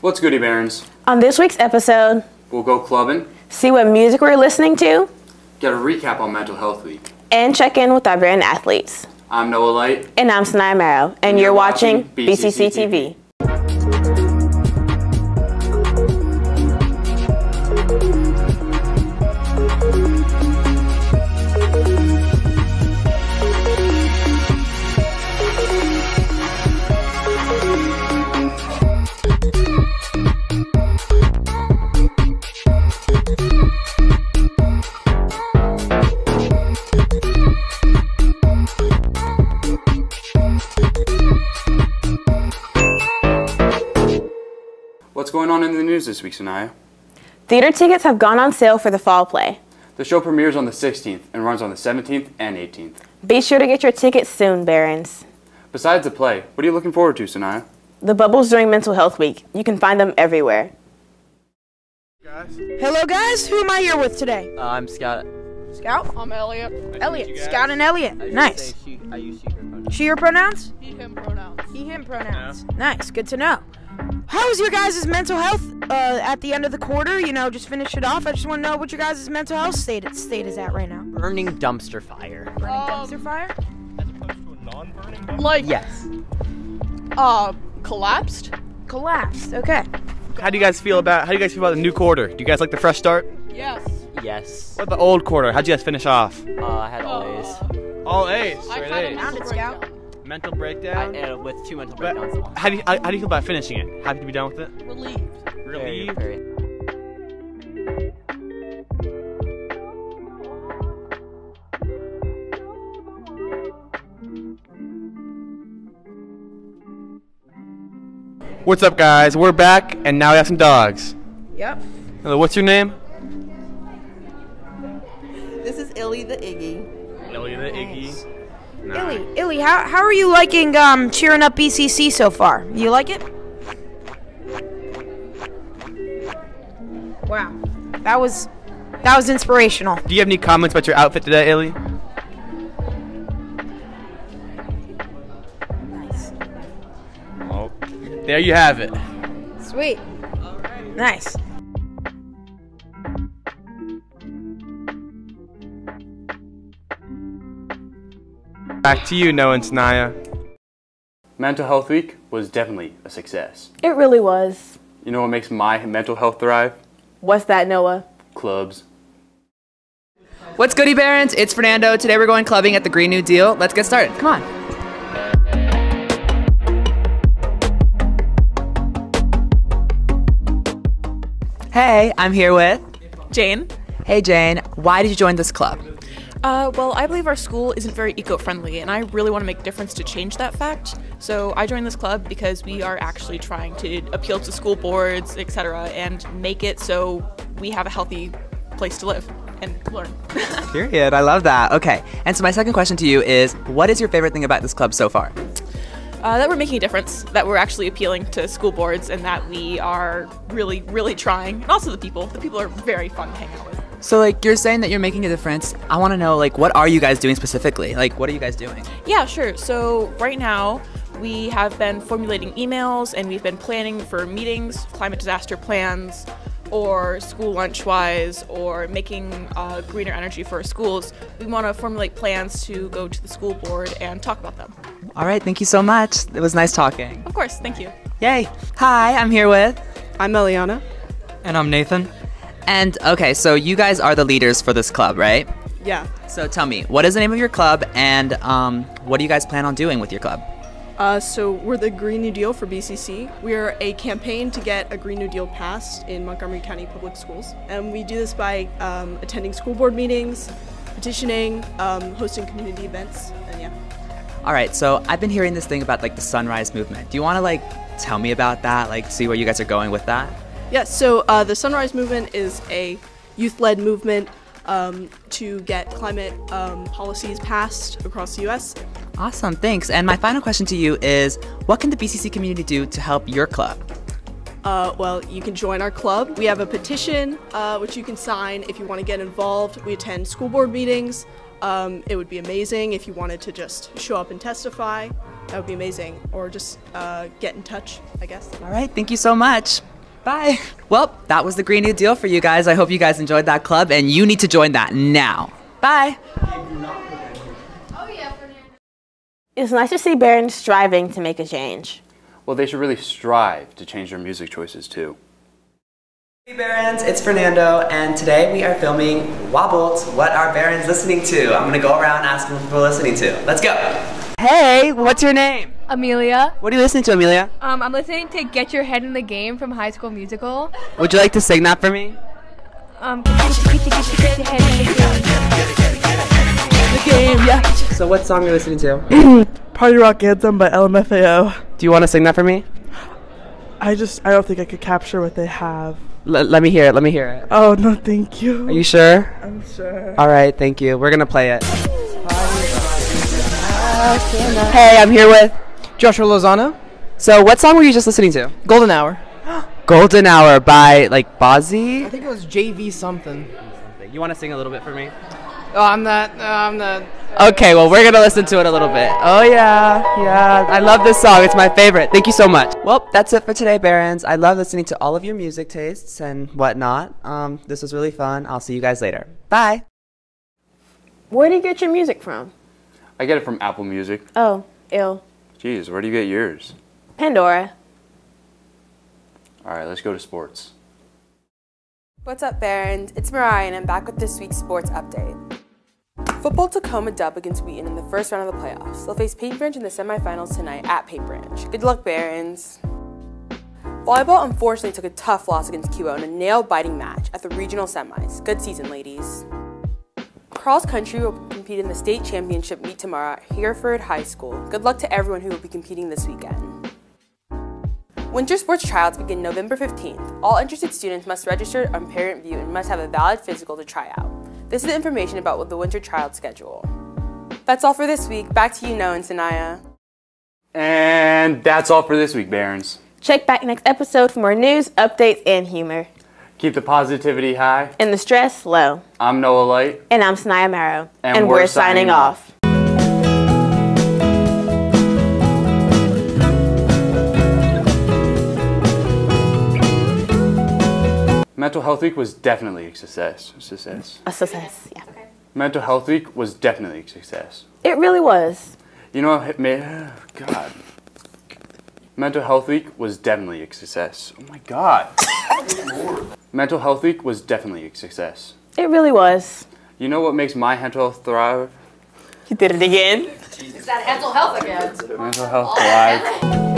What's goody, Barons? On this week's episode, We'll go clubbing, see what music we're listening to, get a recap on Mental Health Week. and check in with our brand athletes. I'm Noah Light. And I'm Sanaya Marrow, and you're, you're watching watching BCC BCC TV. What's going on in the news this week, Sanaya? Theater tickets have gone on sale for the fall play. The show premieres on the 16th and runs on the 17th and 18th. Be sure to get your tickets soon, Barons. Besides the play, what are you looking forward to, Sanaya? The bubbles during Mental Health Week. You can find them everywhere. Guys. Hello, guys. Who am I here with today? Uh, I'm Scout. Scout. I'm Elliot. Elliot. Scout and Elliot. I Nice. say she- I use she, her pronouns. She, her pronouns? He, him pronouns. He, him pronouns. Nice. Good to know. How was your guys' mental health uh, at the end of the quarter? You know, just finish it off. I just want to know what your guys' mental health state state is at right now. Burning dumpster fire. Burning Um, dumpster fire. As opposed to a non-burning. Like, Yes. uh, collapsed? Collapsed. Okay. How do you guys feel about how do you guys feel about the new quarter? Do you guys like the fresh start? Yes. Yes. What about the old quarter? How'd you guys finish off? Uh, I had all A's. Uh, All A's, I straight had a A's. Found it, Scout. Breakdown. Mental I, breakdown. uh, with two mental But breakdowns. how do you how, how do you feel about finishing it? Happy to be done with it? Relieved. Very, Relieved. very- What's up, guys? We're back, and now we have some dogs. Yep. Hello, what's your name? This is Illy the Iggy. Illy the Iggy. Illy, Illy, how, how are you liking um, cheering up BCC so far? You like it? Wow, that was that was inspirational. Do you have any comments about your outfit today, Illy? Nice, Oh, there you have it. sweet, nice. Back to you, Noah and Sanaya. Mental Health Week was definitely a success. It really was. You know what makes my mental health thrive? What's that, Noah? Clubs. What's goody Barons? It's Fernando. Today we're going clubbing at the Green New Deal. Let's get started. Come on. Hey, I'm here with Jane. Hey Jane. Why did you join this club? Uh, well, I believe our school isn't very eco friendly, and I really want to make a difference to change that fact. So I joined this club because we are actually trying to appeal to school boards, etc., and make it so we have a healthy place to live and learn. Period. I love that. Okay. And so my second question to you is what is your favorite thing about this club so far? uh, that we're making a difference, that we're actually appealing to school boards, and that we are really, really trying. And also the people. The people are very fun to hang out with. So like you're saying that you're making a difference. I want to know like what are you guys doing specifically? Like what are you guys doing? Yeah, sure. So right now, we have been formulating emails and we've been planning for meetings, climate disaster plans, or school lunch wise, or making uh, greener energy for our schools. We want to formulate plans to go to the school board and talk about them. All right, thank you so much. It was nice talking. Of course, thank you. Yay. Hi, I'm here with I'm Eliana. And I'm Nathan. And okay, so you guys are the leaders for this club, right? Yeah. So tell me, what is the name of your club and um, what do you guys plan on doing with your club? Uh, so we're the Green New Deal for BCC. We're a campaign to get a Green New Deal passed in Montgomery County Public Schools, and we do this by um, attending school board meetings, petitioning, um, hosting community events, and yeah. All right, so I've been hearing this thing about like the sunrise movement. Do you want to like tell me about that? Like see where you guys are going with that? Yeah. So uh, the Sunrise Movement is a youth-led movement um, to get climate um, policies passed across the U.S. Awesome, thanks. And my final question to you is what can the BCC community do to help your club? Uh, well, you can join our club. We have a petition uh, which you can sign if you want to get involved. We attend school board meetings. Um, it would be amazing if you wanted to just show up and testify. That would be amazing. Or just uh, get in touch, I guess. All right, thank you so much. Bye. Well, that was the Green New Deal for you guys. I hope you guys enjoyed that club, and you need to join that now. Bye. Oh, it's nice to see Barron striving to make a change. Well, they should really strive to change their music choices too. Hey Barons, it's Fernando, and today we are filming Wobbles, What are Barons listening to? I'm gonna go around asking what people are listening to. Let's go. Hey, what's your name? Amelia. What are you listening to, Amelia? Um, I'm listening to Get Your Head in the Game from High School Musical. Would you like to sing that for me? Um, get your, get your, get your, head in the game. The game, yeah. So what song are you listening to? Party Rock Anthem by LMFAO. Do you want to sing that for me? I just, I don't think I could capture what they have. L- let me hear it, let me hear it. Oh, no, thank you. Are you sure? I'm sure. Alright, thank you. We're gonna play it. Hey, I'm here with Joshua Lozano. So what song were you just listening to? Golden Hour. Golden Hour by like Bozzy? I think it was JV something. You want to sing a little bit for me? Oh, I'm not. Uh, I'm not. Okay, well, we're gonna listen to it a little bit. Oh, yeah, yeah. I love this song. It's my favorite. Thank you so much. Well, that's it for today, Barons. I love listening to all of your music tastes and whatnot. Um, this was really fun. I'll see you guys later. Bye. Where do you get your music from? I get it from Apple Music. Oh, ill. Jeez, where do you get yours? Pandora. All right, let's go to sports. What's up, Barons? It's Mariah, and I'm back with this week's sports update. Football took home a dub against Wheaton in the first round of the playoffs. They'll face Paint Branch in the semifinals tonight at Paint Branch. Good luck, Barons. Volleyball unfortunately took a tough loss against Cuba in a nail-biting match at the regional semis. Good season, ladies. Cross country will compete in the state championship meet tomorrow at Hereford High School. Good luck to everyone who will be competing this weekend. Winter sports tryouts begin November 15th. All interested students must register on ParentVUE and must have a valid physical to try out. This is the information about the winter tryout schedule. That's all for this week. Back to you, Noah and Sanaya. And that's all for this week, Barons. Check back next episode for more news, updates, and humor. Keep the positivity high. And the stress low. I'm Noah Light. And I'm Sanaya Marrow. And we're signing off. Mental Health Week was definitely a success. Success. A success, yeah. Okay. Mental Health Week was definitely a success. It really was. You know, it may, God. Mental Health Week was definitely a success. Oh my God. Mental Health Week was definitely a success. It really was. You know what makes my mental health thrive? You did it again. Is that mental health again? Mental health thrive.